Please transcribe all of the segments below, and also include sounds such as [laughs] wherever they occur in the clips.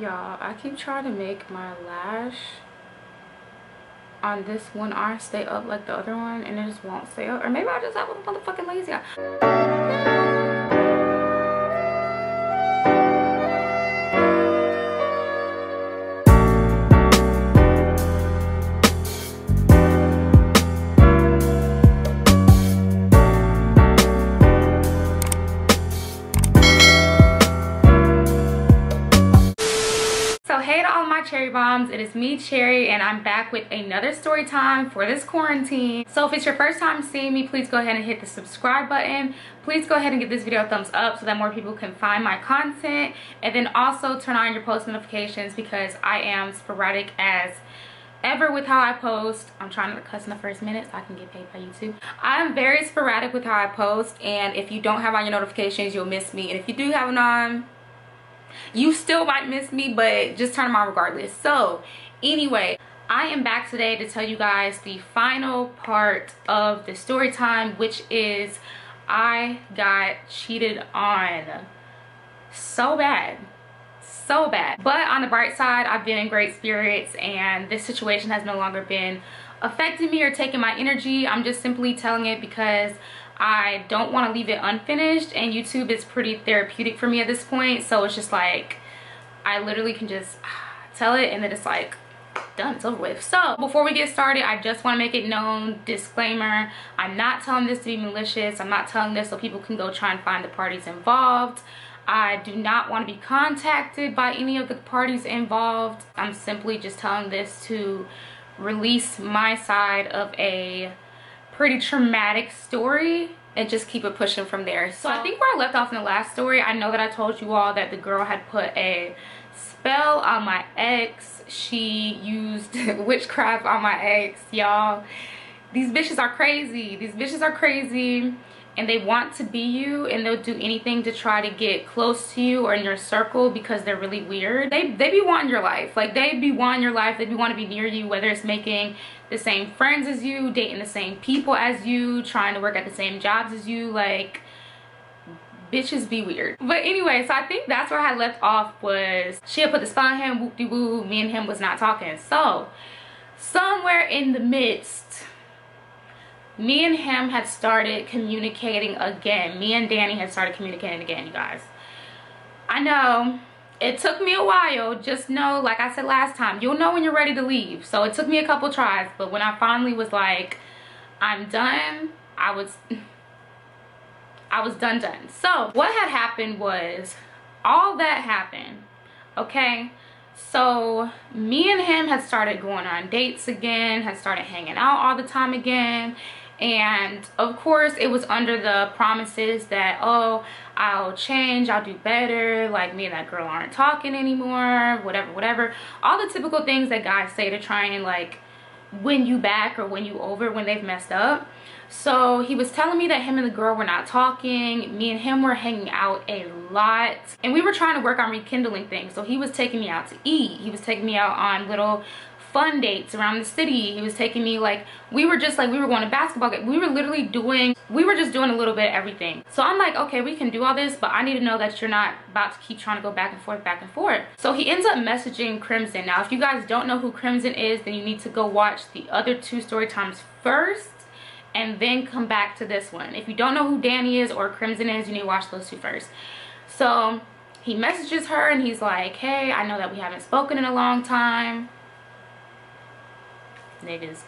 y'all i keep trying to make my lash on this one arm stay up like the other one and it just won't stay up. Or maybe i just have a motherfucking lazy eye cherry bombs it is me cherry and i'm back with another story time for this quarantine so if it's your first time seeing me please go ahead and hit the subscribe button please go ahead and give this video a thumbs up so that more people can find my content and then also turn on your post notifications because i am sporadic as ever with how I post. I'm trying to cuss in the first minute so I can get paid by YouTube. I'm very sporadic with how I post and if you don't have on your notifications, you'll miss me. And if you do have it on, you still might miss me but just turn them on regardless. So anyway I am back today to tell you guys the final part of the story time which is I got cheated on. So bad. So bad. But on the bright side I've been in great spirits and this situation has no longer been affecting me or taking my energy. I'm just simply telling it because I don't want to leave it unfinished and YouTube is pretty therapeutic for me at this point so it's just like I literally can just [sighs] tell it and then it's like done it's over with. So before we get started i just want to make it known disclaimer i'm not telling this to be malicious i'm not telling this so people can go try and find the parties involved. I do not want to be contacted by any of the parties involved. I'm simply just telling this to release my side of a pretty traumatic story and just keep it pushing from there. So I think where I left off in the last story, I know that I told you all that the girl had put a spell on my ex. She used [laughs] witchcraft on my ex, y'all. These bitches are crazy. These bitches are crazy and they want to be you and they'll do anything to try to get close to you or in your circle because they're really weird. They, they be wanting your life. Like they be wanting your life. They be want to be near you whether it's making the same friends as you, dating the same people as you, trying to work at the same jobs as you. Like bitches be weird but anyway so i think that's where i left off was she had put the spell on him whoop de woo me and him was not talking so somewhere in the midst me and him had started communicating again. Me and Danny had started communicating again, you guys. I know it took me a while. Just know, like I said last time, you'll know when you're ready to leave. So it took me a couple tries, but when I finally was like, I'm done, I was, [laughs] I was done done. So what had happened was, all that happened, okay? So me and him had started going on dates again, had started hanging out all the time again and of course it was under the promises that oh i'll change i'll do better like me and that girl aren't talking anymore whatever whatever. All the typical things that guys say to try and like win you back or win you over when they've messed up. So he was telling me that him and the girl were not talking. Me and him were hanging out a lot. And we were trying to work on rekindling things. So he was taking me out to eat. He was taking me out on little fun dates around the city. He was taking me like, we were just like, we were going to basketball games. We were literally doing, we were just doing a little bit of everything. So I'm like, okay, we can do all this, but I need to know that you're not about to keep trying to go back and forth, back and forth. So he ends up messaging Crimson. Now, if you guys don't know who Crimson is, then you need to go watch the other two story times first and then come back to this one. If you don't know who Danny is or Crimson is, you need to watch those two first. So he messages her and he's like, hey, I know that we haven't spoken in a long time niggas.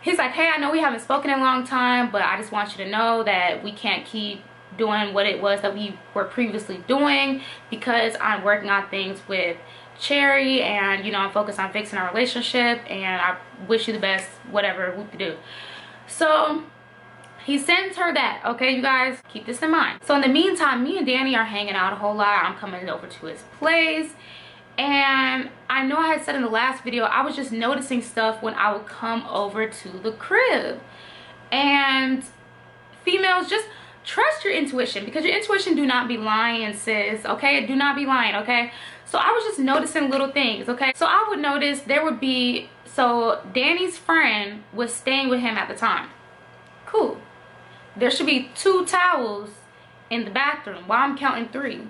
He's like hey i know we haven't spoken in a long time but i just want you to know that we can't keep doing what it was that we were previously doing because i'm working on things with cherry and you know i'm focused on fixing our relationship and i wish you the best whatever we could do. So he sends her that okay you guys keep this in mind. So in the meantime me and danny are hanging out a whole lot. I'm coming over to his place and I know I had said in the last video I was just noticing stuff when I would come over to the crib. And females just trust your intuition because your intuition do not be lying sis okay? Do not be lying okay? So I was just noticing little things okay? So I would notice there would be so Danny's friend was staying with him at the time. Cool. There should be two towels in the bathroom while I'm counting three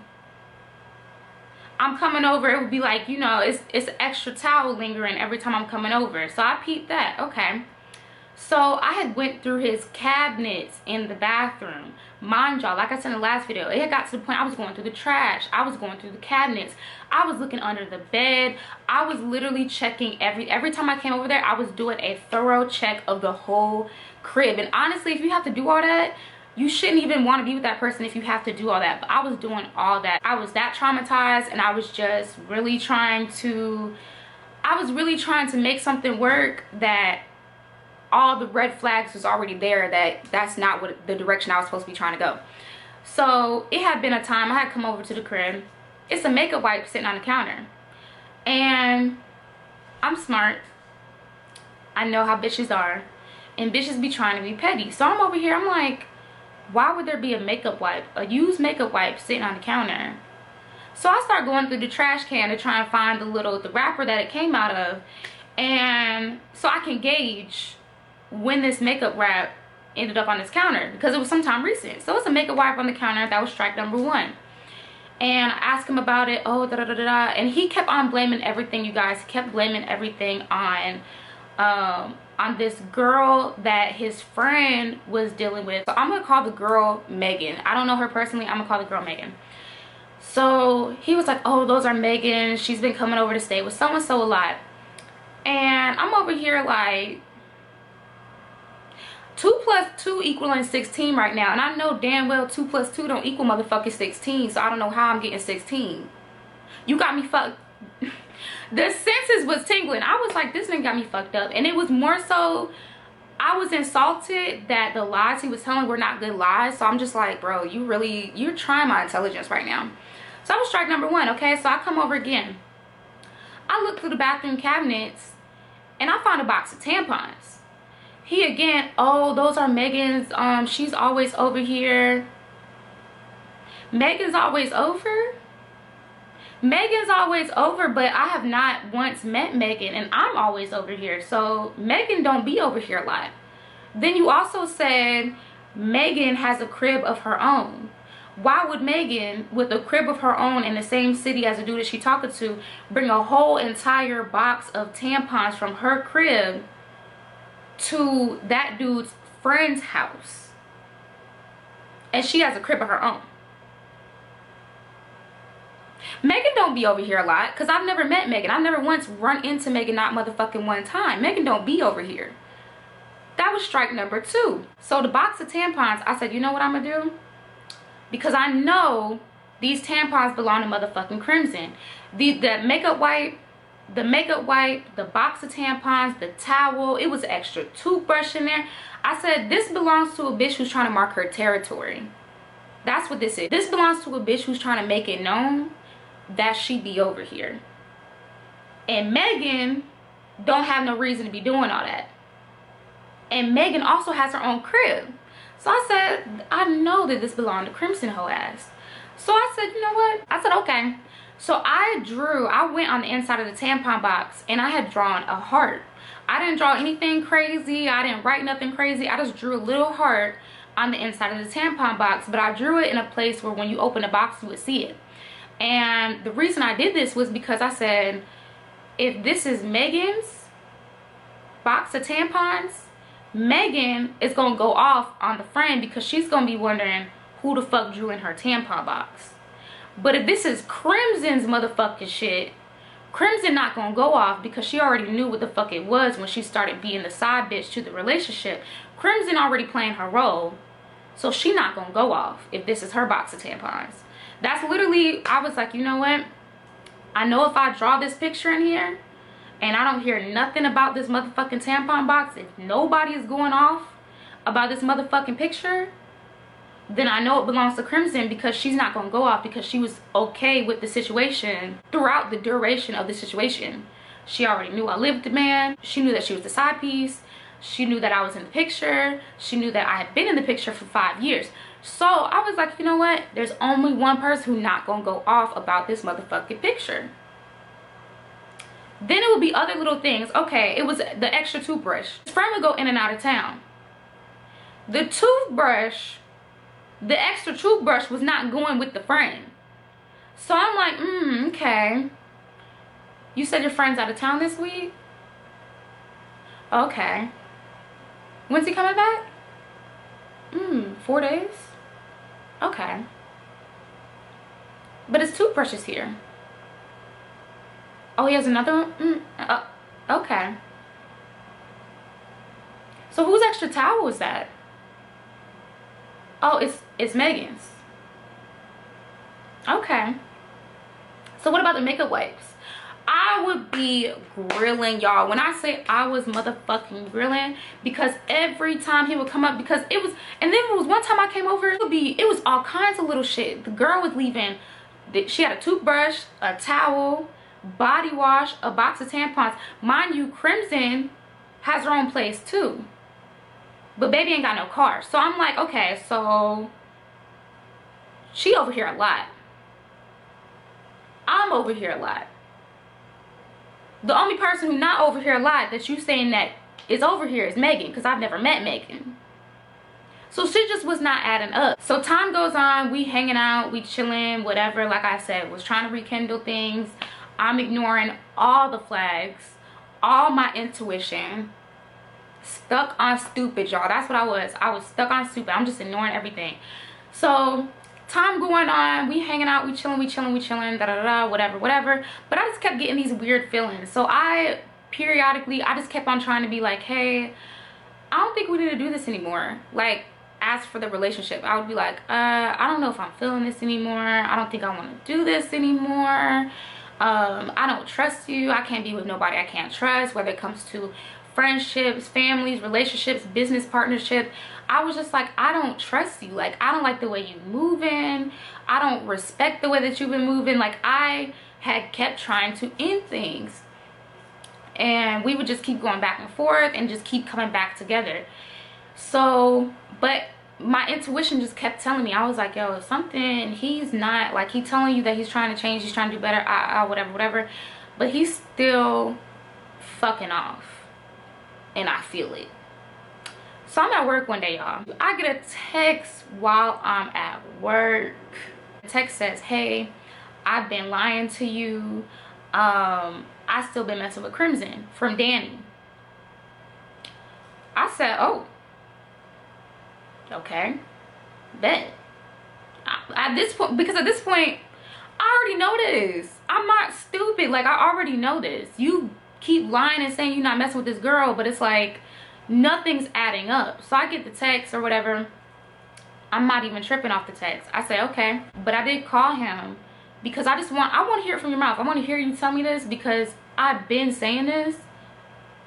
I'm coming over, it would be like, you know, it's, it's extra towel lingering every time I'm coming over. So I peeped that, okay. So I had went through his cabinets in the bathroom. Mind y'all, like I said in the last video, it had got to the point I was going through the trash. I was going through the cabinets. I was looking under the bed. I was literally checking every, every time I came over there, I was doing a thorough check of the whole crib. And honestly, if you have to do all that, you shouldn't even want to be with that person if you have to do all that but i was doing all that. I was that traumatized and i was just really trying to i was really trying to make something work that all the red flags was already there that that's not what the direction i was supposed to be trying to go. So it had been a time i had come over to the crib. It's a makeup wipe sitting on the counter. And i'm smart. I know how bitches are. And bitches be trying to be petty. So i'm over here i'm like why would there be a makeup wipe a used makeup wipe sitting on the counter? So i start going through the trash can to try and find the little the wrapper that it came out of. And so i can gauge when this makeup wrap ended up on this counter because it was sometime recent. So it's a makeup wipe on the counter that was strike number one. And I asked him about it oh da da da da. And he kept on blaming everything you guys. He kept blaming everything on um on this girl that his friend was dealing with. So I'm gonna call the girl Megan. I don't know her personally. I'm gonna call the girl Megan. So he was like, oh, those are Megan. She's been coming over to stay with so-and-so a lot. And I'm over here like, 2 plus 2 equaling 16 right now. And I know damn well 2 plus 2 don't equal motherfucking 16. So I don't know how I'm getting 16. You got me fucked the senses was tingling. I was like this nigga got me fucked up. And it was more so i was insulted that the lies he was telling were not good lies. So i'm just like bro you really you're trying my intelligence right now. So i was strike number one okay? So i come over again. I look through the bathroom cabinets and i found a box of tampons. He again oh those are megan's. Um she's always over here. Megan's always over Megan's always over, but I have not once met Megan and I'm always over here. So Megan don't be over here a lot. Then you also said Megan has a crib of her own. Why would Megan, with a crib of her own in the same city as the dude that she talking to, bring a whole entire box of tampons from her crib to that dude's friend's house? And she has a crib of her own. Megan don't be over here a lot because I've never met Megan. I've never once run into Megan not motherfucking one time. Megan don't be over here. That was strike number two. So the box of tampons, I said, you know what I'm gonna do? Because I know these tampons belong to motherfucking Crimson. The, the makeup wipe, the makeup wipe, the box of tampons, the towel, it was extra toothbrush in there. I said, this belongs to a bitch who's trying to mark her territory. That's what this is. This belongs to a bitch who's trying to make it known that she be over here. And Megan don't have no reason to be doing all that. And Megan also has her own crib. So I said, I know that this belonged to Crimson Hoe ass. So I said, you know what? I said, okay. So I drew, I went on the inside of the tampon box and I had drawn a heart. I didn't draw anything crazy. I didn't write nothing crazy. I just drew a little heart on the inside of the tampon box. But I drew it in a place where when you open the box, you would see it. And the reason I did this was because I said, if this is Megan's box of tampons, Megan is going to go off on the friend because she's going to be wondering who the fuck drew in her tampon box. But if this is Crimson's motherfucking shit, Crimson not gonna go off because she already knew what the fuck it was when she started being the side bitch to the relationship. Crimson already playing her role, so she not gonna go off if this is her box of tampons that's literally i was like you know what i know if i draw this picture in here and i don't hear nothing about this motherfucking tampon box if nobody is going off about this motherfucking picture then I know it belongs to Crimson because she's not going to go off because she was okay with the situation throughout the duration of the situation. She already knew I lived the man. She knew that she was the side piece. She knew that I was in the picture. She knew that I had been in the picture for five years. So I was like, you know what? There's only one person who's not gonna go off about this motherfucking picture. Then it would be other little things. Okay, it was the extra toothbrush. His friend would go in and out of town. The toothbrush, the extra toothbrush was not going with the friend. So I'm like, mm, okay. You said your friend's out of town this week? Okay. When's he coming back? Hmm, four days? Okay. But it's too precious here. Oh, he has another one? Mm, uh, okay. So whose extra towel was that? Oh, it's it's Megan's. Okay. So what about the makeup wipes? I would be grilling y'all. When I say I was motherfucking grilling, because every time he would come up, because it was, and then it was one time I came over, it would be, it was all kinds of little shit. The girl was leaving, she had a toothbrush, a towel, body wash, a box of tampons. Mind you, Crimson has her own place too. But baby ain't got no car. So I'm like, okay, so she over here a lot. I'm over here a lot. The only person who not over here a lot that you saying that is over here is Megan because I've never met Megan. So shit just was not adding up. So time goes on, we hanging out, we chilling, whatever. Like I said, was trying to rekindle things. I'm ignoring all the flags, all my intuition. Stuck on stupid, y'all. That's what I was. I was stuck on stupid. I'm just ignoring everything. So time going on we hanging out we chilling we chilling we chilling da da da whatever whatever. But i just kept getting these weird feelings. So i periodically i just kept on trying to be like hey i don't think we need to do this anymore. Like ask for the relationship i would be like uh i don't know if i'm feeling this anymore. I don't think i want to do this anymore. Um i don't trust you. I can't be with nobody i can't trust whether it comes to friendships families relationships business partnership I was just like, I don't trust you. Like, I don't like the way you moving. I don't respect the way that you've been moving. Like, I had kept trying to end things. And we would just keep going back and forth and just keep coming back together. So, but my intuition just kept telling me, I was like, yo, something, he's not, like, he telling you that he's trying to change, he's trying to do better, I, whatever, whatever. But he's still fucking off. And I feel it. So i'm at work one day y'all. I get a text while i'm at work. The text says hey i've been lying to you. Um i still been messing with crimson from danny. I said oh okay. Bet. At this point because at this point i already know this. I'm not stupid. Like i already know this. You keep lying and saying you're not messing with this girl but it's like nothing's adding up. So i get the text or whatever. I'm not even tripping off the text. I say okay. But i did call him because i just want i want to hear it from your mouth. I want to hear you tell me this because i've been saying this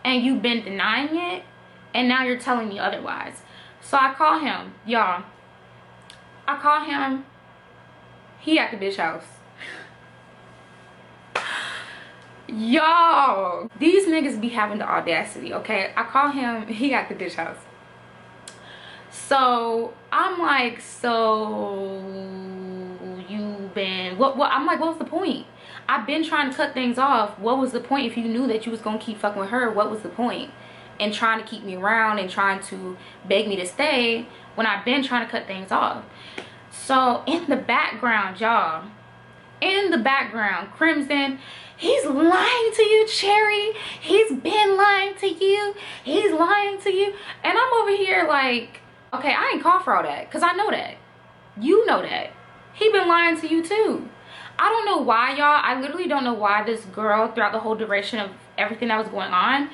and you've been denying it and now you're telling me otherwise. So i call him y'all. I call him. He at the bitch house y'all these niggas be having the audacity okay? I call him [laughs] he got the dish house. So i'm like so you been what what i'm like what was the point? I've been trying to cut things off. What was the point if you knew that you was gonna keep fucking with her? What was the point? And trying to keep me around and trying to beg me to stay when i've been trying to cut things off. So in the background y'all in the background crimson He's lying to you, Cherry. He's been lying to you. He's lying to you. And I'm over here like, okay, I ain't call for all that because I know that. You know that. He been lying to you too. I don't know why, y'all. I literally don't know why this girl, throughout the whole duration of everything that was going on,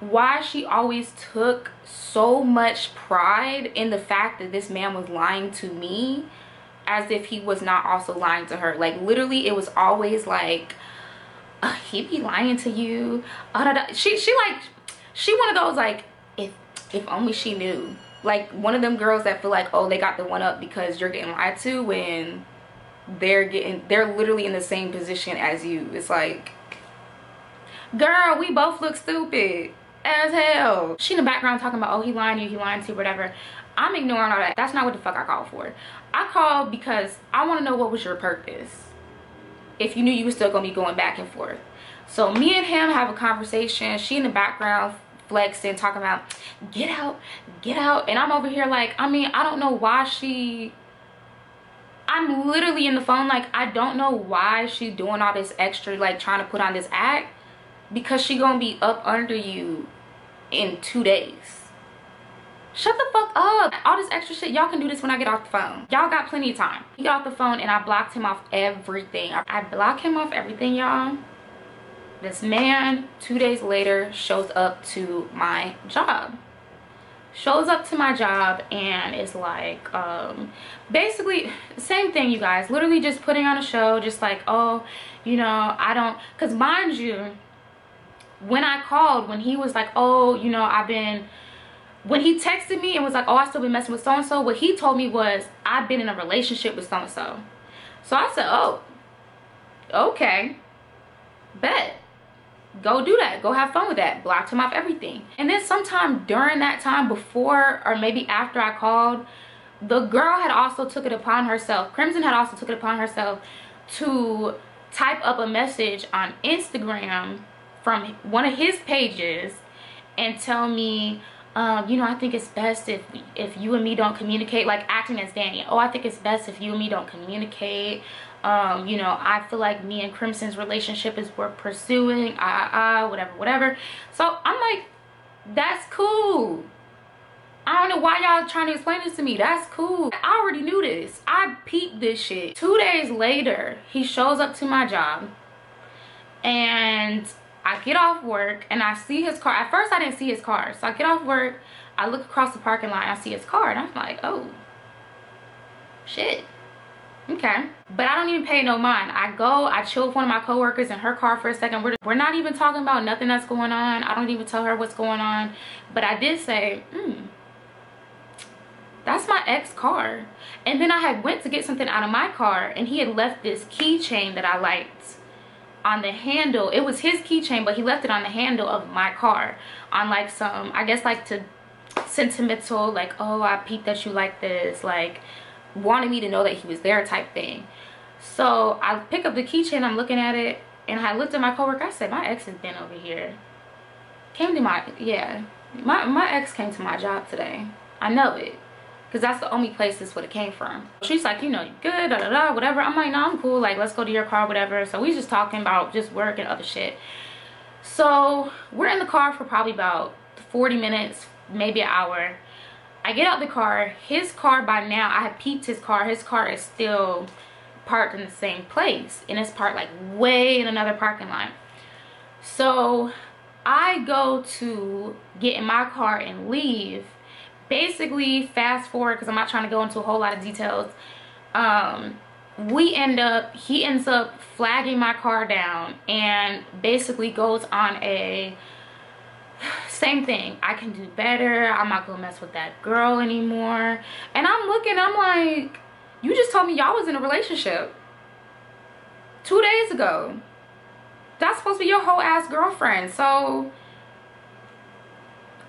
why she always took so much pride in the fact that this man was lying to me as if he was not also lying to her. Like, literally, it was always like, uh, he be lying to you. Uh, da, da. She she like she one of those like if if only she knew. Like one of them girls that feel like oh they got the one up because you're getting lied to when they're getting they're literally in the same position as you. It's like girl we both look stupid as hell. She in the background talking about oh he lying to you he lying to you whatever. I'm ignoring all that. That's not what the fuck I called for. I called because I want to know what was your purpose if you knew you were still gonna be going back and forth. So me and him have a conversation she in the background flexing talking about get out get out and i'm over here like i mean i don't know why she I'm literally in the phone like I don't know why she's doing all this extra like trying to put on this act because she gonna be up under you in two days shut the fuck up. All this extra shit y'all can do this when i get off the phone. Y'all got plenty of time. He got off the phone and i blocked him off everything. I blocked him off everything y'all. This man two days later shows up to my job. Shows up to my job and is like um basically same thing you guys. Literally just putting on a show just like oh you know i don't because mind you when i called when he was like oh you know i've been when he texted me and was like oh i still been messing with so and so what he told me was i've been in a relationship with so and so so i said oh okay. Bet. Go do that. Go have fun with that. Blocked him off everything. And then sometime during that time before or maybe after i called the girl had also took it upon herself crimson had also took it upon herself to type up a message on instagram from one of his pages and tell me um, you know, I think it's best if if you and me don't communicate, like acting as Danny. Oh, I think it's best if you and me don't communicate. Um, you know, I feel like me and Crimson's relationship is worth pursuing. Ah, ah, whatever, whatever. So I'm like, that's cool. I don't know why y'all trying to explain this to me. That's cool. I already knew this. I peeped this shit. Two days later, he shows up to my job and I get off work and I see his car. At first, I didn't see his car. So I get off work. I look across the parking lot. I see his car. And I'm like, oh, shit. Okay. But I don't even pay no mind. I go, I chill with one of my coworkers in her car for a second. We're, we're not even talking about nothing that's going on. I don't even tell her what's going on. But I did say, hmm, that's my ex car. And then I had went to get something out of my car and he had left this keychain that I liked on the handle it was his keychain but he left it on the handle of my car on like some i guess like to sentimental like oh i peeped that you like this like wanted me to know that he was there type thing. So i pick up the keychain i'm looking at it and i looked at my coworker i said my ex has been over here. Came to my yeah my my ex came to my job today. I know it because that's the only place this would have came from. She's like you know you good da, da, da, whatever. I'm like no i'm cool. Like let's go to your car whatever. So we just talking about just work and other shit. So we're in the car for probably about 40 minutes maybe an hour. I get out the car. His car by now i have peeped his car. His car is still parked in the same place and it's parked like way in another parking lot. So i go to get in my car and leave basically fast forward because i'm not trying to go into a whole lot of details um we end up he ends up flagging my car down and basically goes on a [sighs] same thing. I can do better. I'm not gonna mess with that girl anymore. And i'm looking i'm like you just told me y'all was in a relationship two days ago. That's supposed to be your whole ass girlfriend. So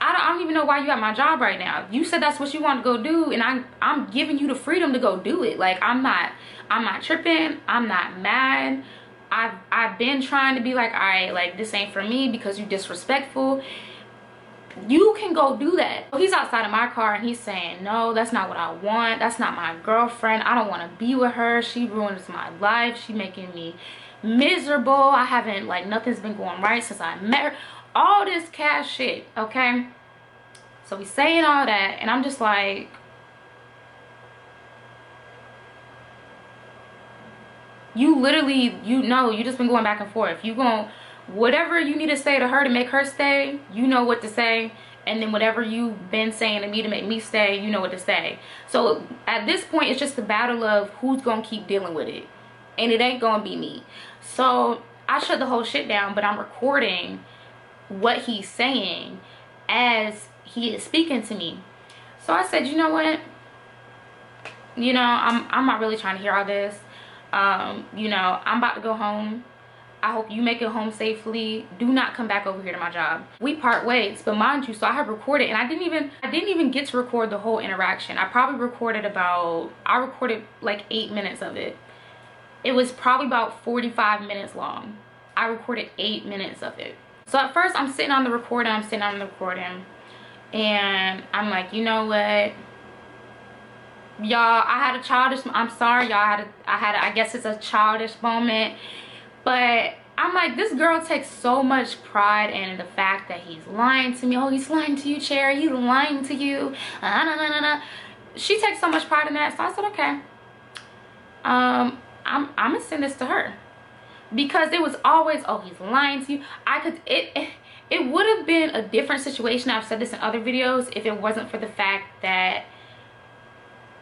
I don't, I don't even know why you at my job right now. You said that's what you want to go do, and I'm I'm giving you the freedom to go do it. Like I'm not I'm not tripping. I'm not mad. I've I've been trying to be like, all right, like this ain't for me because you disrespectful. You can go do that. He's outside of my car and he's saying, no, that's not what I want. That's not my girlfriend. I don't want to be with her. She ruins my life. She making me miserable. I haven't like nothing's been going right since I met her all this cash shit okay? So we saying all that and i'm just like you literally you know you just been going back and forth. You going whatever you need to say to her to make her stay you know what to say. And then whatever you've been saying to me to make me stay you know what to say. So at this point it's just a battle of who's gonna keep dealing with it. And it ain't gonna be me. So i shut the whole shit down but i'm recording what he's saying as he is speaking to me so i said you know what you know i'm i'm not really trying to hear all this um you know i'm about to go home I hope you make it home safely. Do not come back over here to my job. We part ways, but mind you, so I have recorded and I didn't even I didn't even get to record the whole interaction. I probably recorded about I recorded like 8 minutes of it. It was probably about 45 minutes long. I recorded 8 minutes of it. So at first I'm sitting on the recording, I'm sitting on the recording. And I'm like, you know what? y'all i had a childish i'm sorry y'all had a, i had a, i guess it's a childish moment. But i'm like this girl takes so much pride in the fact that he's lying to me. Oh he's lying to you cherry. He's lying to you. Uh, nah, nah, nah, nah. she takes so much pride in that. So i said okay. Um i'm i'm gonna send this to her because it was always oh he's lying to you. I could it, it would have been a different situation. I've said this in other videos if it wasn't for the fact that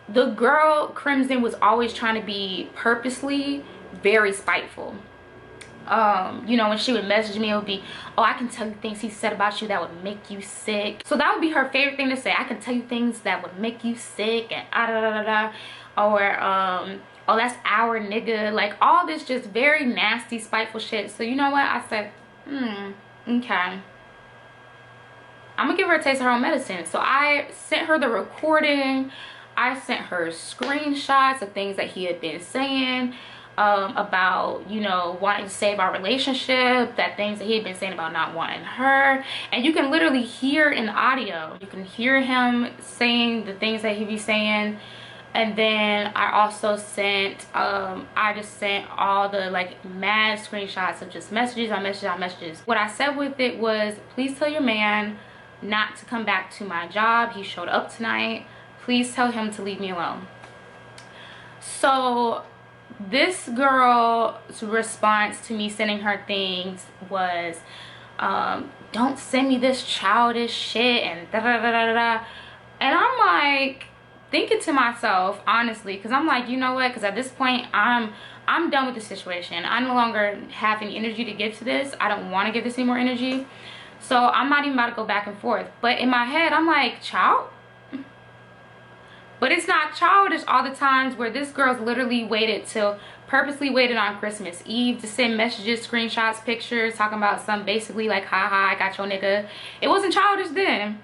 the girl crimson was always trying to be purposely very spiteful. Um you know when she would message me it would be oh i can tell you things he said about you that would make you sick. So that would be her favorite thing to say. I can tell you things that would make you sick and ah, da, da, da, da. or um oh that's our nigga. Like all this just very nasty spiteful shit. So you know what? I said hmm okay. I'm gonna give her a taste of her own medicine. So i sent her the recording. I sent her screenshots of things that he had been saying um, about you know wanting to save our relationship that things that he had been saying about not wanting her. And you can literally hear in audio you can hear him saying the things that he be saying and then i also sent um i just sent all the like mad screenshots of just messages on messages on messages. What i said with it was please tell your man not to come back to my job. He showed up tonight. Please tell him to leave me alone. So this girl's response to me sending her things was um don't send me this childish shit and da da da da da and i'm like thinking to myself honestly because i'm like you know what? Because at this point i'm i'm done with the situation. I no longer have any energy to give to this. I don't want to give this any more energy. So i'm not even about to go back and forth. But in my head i'm like child? But it's not childish all the times where this girl's literally waited till purposely waited on christmas eve to send messages screenshots pictures talking about some basically like haha i got your nigga. It wasn't childish then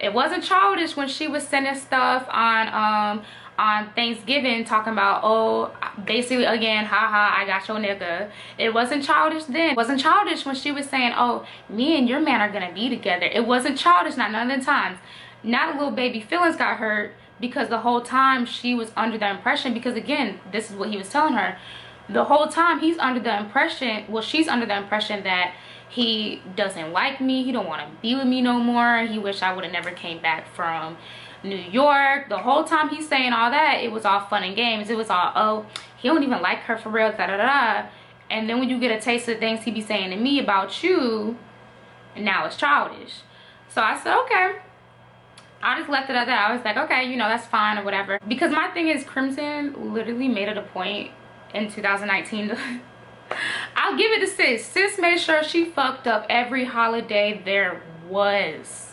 it wasn't childish when she was sending stuff on um on Thanksgiving talking about, oh, basically again, haha, I got your nigga. It wasn't childish then. It wasn't childish when she was saying, oh, me and your man are gonna be together. It wasn't childish, not none of the times. Not a little baby feelings got hurt because the whole time she was under the impression, because again, this is what he was telling her. The whole time he's under the impression, well, she's under the impression that he doesn't like me. He don't want to be with me no more. He wish i would have never came back from new york. The whole time he's saying all that it was all fun and games. It was all oh he don't even like her for real da da da and then when you get a taste of things he be saying to me about you and now it's childish. So i said okay. I just left it at that. I was like, okay, you know, that's fine or whatever. Because my thing is Crimson literally made it a point in 2019 to [laughs] I'll give it to sis. Sis made sure she fucked up every holiday there was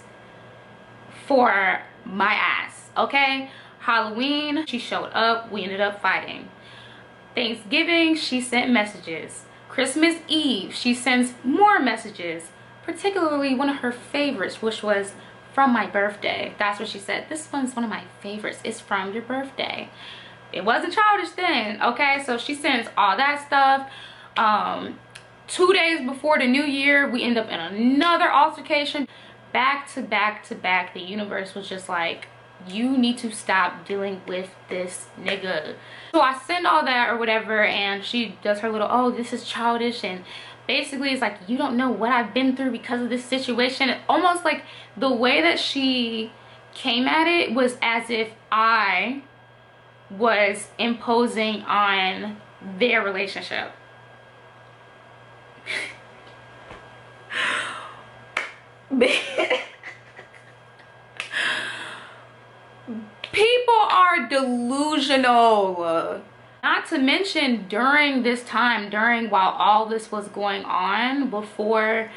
for my ass, okay? Halloween, she showed up. We ended up fighting. Thanksgiving, she sent messages. Christmas Eve, she sends more messages, particularly one of her favorites, which was from my birthday. That's what she said. This one's one of my favorites. It's from your birthday. It wasn't childish then, okay? So she sends all that stuff um two days before the new year we end up in another altercation. Back to back to back the universe was just like you need to stop dealing with this nigga. So i send all that or whatever and she does her little oh this is childish and basically it's like you don't know what i've been through because of this situation. Almost like the way that she came at it was as if i was imposing on their relationship People are delusional. Not to mention during this time, during while all this was going on, before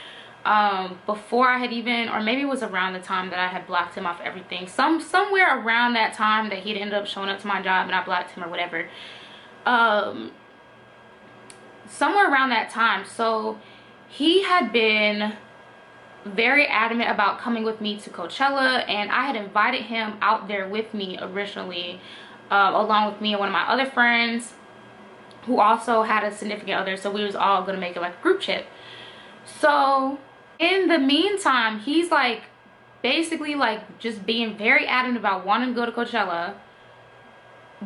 um before i had even or maybe it was around the time that i had blocked him off everything. Some somewhere around that time that he'd ended up showing up to my job and i blocked him or whatever. Um somewhere around that time. So he had been very adamant about coming with me to Coachella and I had invited him out there with me originally uh, along with me and one of my other friends who also had a significant other so we was all gonna make it like a group trip. So in the meantime he's like basically like just being very adamant about wanting to go to Coachella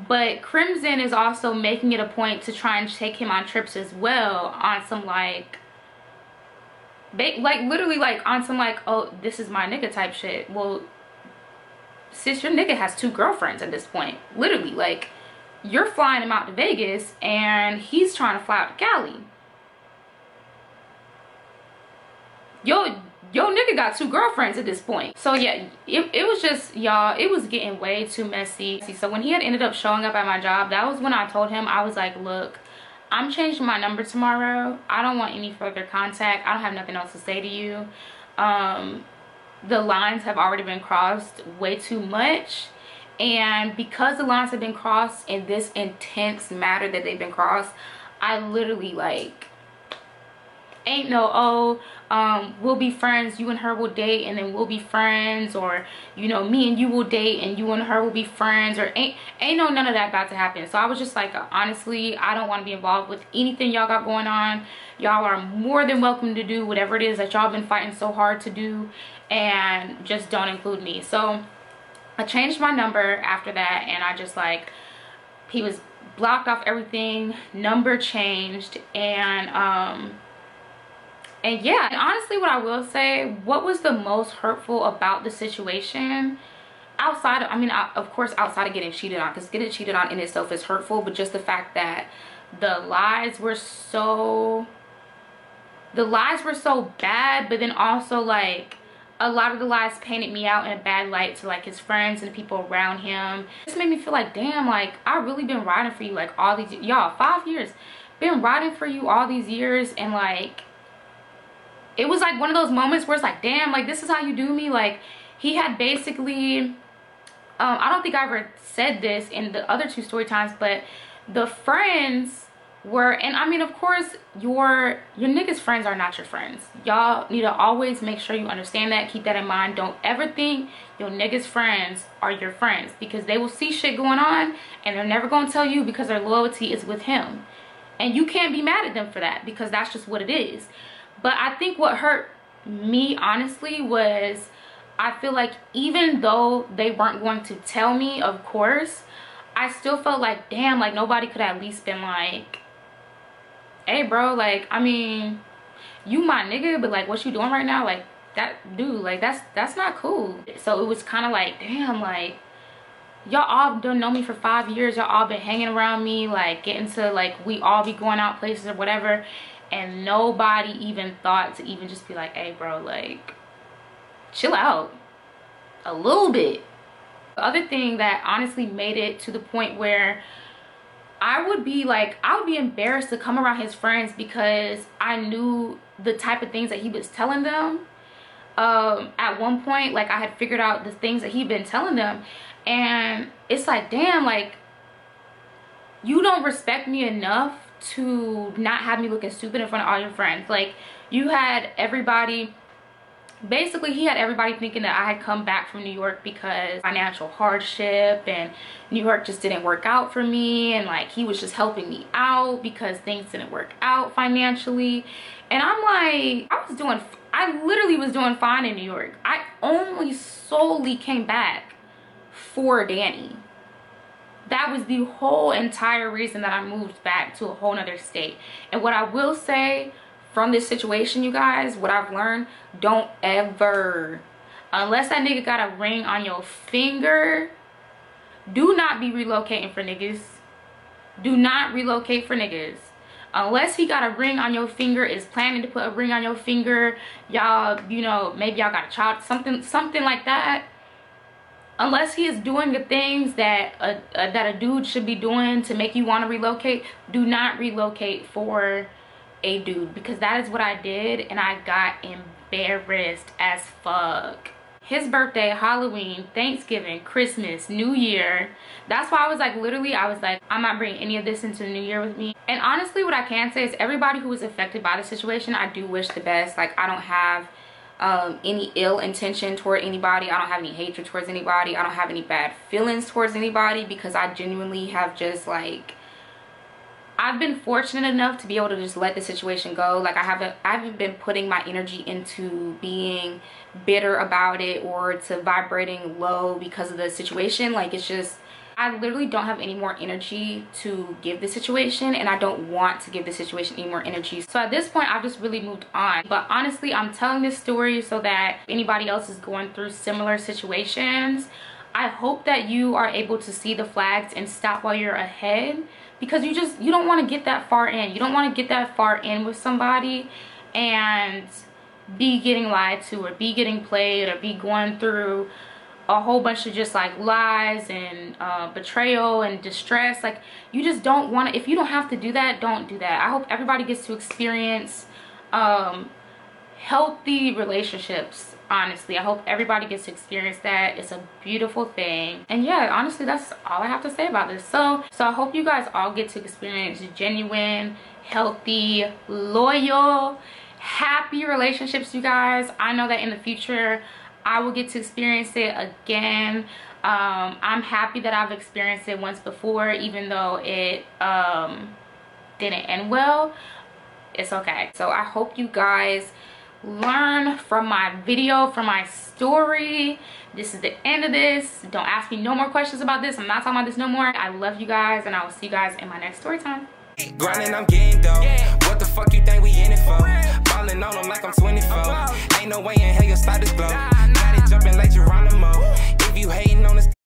but crimson is also making it a point to try and take him on trips as well on some like like literally like on some like oh this is my nigga type shit. Well sis your nigga has two girlfriends at this point. Literally like you're flying him out to vegas and he's trying to fly out to cali. Yo yo nigga got two girlfriends at this point. So yeah it, it was just y'all it was getting way too messy. So when he had ended up showing up at my job that was when i told him i was like look i'm changing my number tomorrow. I don't want any further contact. I don't have nothing else to say to you. Um the lines have already been crossed way too much. And because the lines have been crossed in this intense matter that they've been crossed i literally like ain't no oh um we'll be friends you and her will date and then we'll be friends or you know me and you will date and you and her will be friends or ain't ain't no none of that about to happen. So i was just like honestly i don't want to be involved with anything y'all got going on. Y'all are more than welcome to do whatever it is that y'all been fighting so hard to do and just don't include me. So i changed my number after that and i just like he was blocked off everything number changed and um and yeah and honestly what i will say what was the most hurtful about the situation outside of i mean of course outside of getting cheated on because getting cheated on in itself is hurtful but just the fact that the lies were so the lies were so bad but then also like a lot of the lies painted me out in a bad light to like his friends and the people around him. This made me feel like damn like i really been riding for you like all these y'all five years been riding for you all these years and like it was like one of those moments where it's like damn like this is how you do me. Like he had basically um i don't think i ever said this in the other two story times but the friends were and i mean of course your your niggas friends are not your friends. Y'all need to always make sure you understand that. Keep that in mind. Don't ever think your niggas friends are your friends because they will see shit going on and they're never going to tell you because their loyalty is with him. And you can't be mad at them for that because that's just what it is but i think what hurt me honestly was i feel like even though they weren't going to tell me of course i still felt like damn like nobody could at least been like hey bro like i mean you my nigga but like what you doing right now? Like that dude like that's that's not cool. So it was kind of like damn like y'all all don't know me for five years. Y'all all been hanging around me like getting to like we all be going out places or whatever and nobody even thought to even just be like hey bro like chill out a little bit. The other thing that honestly made it to the point where I would be like I would be embarrassed to come around his friends because I knew the type of things that he was telling them. Um at one point like I had figured out the things that he'd been telling them. And it's like damn like you don't respect me enough to not have me looking stupid in front of all your friends. Like you had everybody basically he had everybody thinking that i had come back from new york because financial hardship and new york just didn't work out for me. And like he was just helping me out because things didn't work out financially. And i'm like i was doing i literally was doing fine in new york. I only solely came back for danny that was the whole entire reason that I moved back to a whole nother state. And what I will say from this situation, you guys, what I've learned, don't ever, unless that nigga got a ring on your finger, do not be relocating for niggas. Do not relocate for niggas. Unless he got a ring on your finger, is planning to put a ring on your finger, y'all, you know, maybe y'all got a child, something, something like that unless he is doing the things that a, a, that a dude should be doing to make you want to relocate do not relocate for a dude because that is what i did and i got embarrassed as fuck. His birthday halloween thanksgiving christmas new year. That's why i was like literally i was like i'm not bringing any of this into the new year with me. And honestly what i can say is everybody who was affected by the situation i do wish the best. Like i don't have um, any ill intention toward anybody. I don't have any hatred towards anybody. I don't have any bad feelings towards anybody because I genuinely have just like I've been fortunate enough to be able to just let the situation go. Like I haven't I haven't been putting my energy into being bitter about it or to vibrating low because of the situation. Like it's just I literally don't have any more energy to give the situation and I don't want to give the situation any more energy. So at this point, I've just really moved on. But honestly, I'm telling this story so that anybody else is going through similar situations, I hope that you are able to see the flags and stop while you're ahead because you just, you don't want to get that far in. You don't want to get that far in with somebody and be getting lied to or be getting played or be going through a whole bunch of just like lies and uh, betrayal and distress. Like you just don't want to if you don't have to do that don't do that. I hope everybody gets to experience um, healthy relationships honestly. I hope everybody gets to experience that. It's a beautiful thing. And yeah honestly that's all i have to say about this. So so i hope you guys all get to experience genuine healthy loyal happy relationships you guys. I know that in the future I will get to experience it again. Um, I'm happy that I've experienced it once before, even though it um, didn't end well. It's okay. So I hope you guys learn from my video, from my story. This is the end of this. Don't ask me no more questions about this. I'm not talking about this no more. I love you guys, and I will see you guys in my next story time. Grinding, I'm game though. What the fuck you think we in it for? Falling on them like I'm 24. Ain't no way in hell your spot is glow jumping like Geronimo. If you hating on this